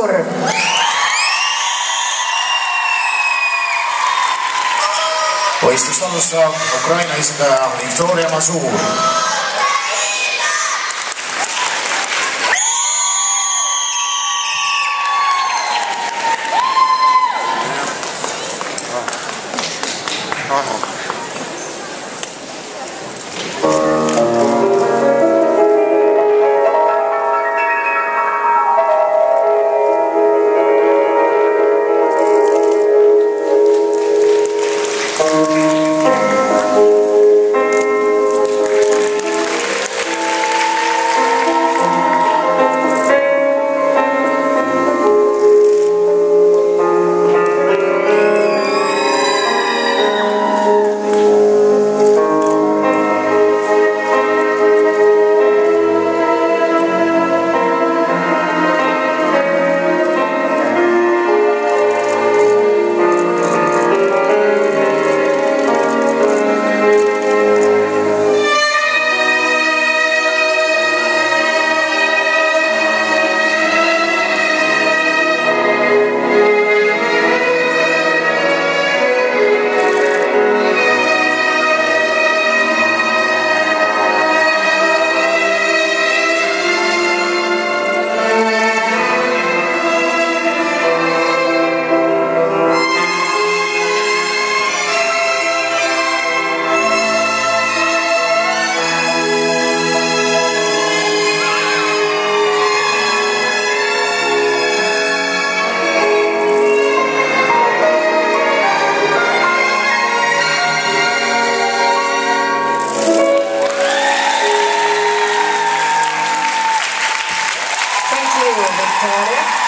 Sur. Questo stato sta Ucraina Victoria Mazur. Bravo. Victoria.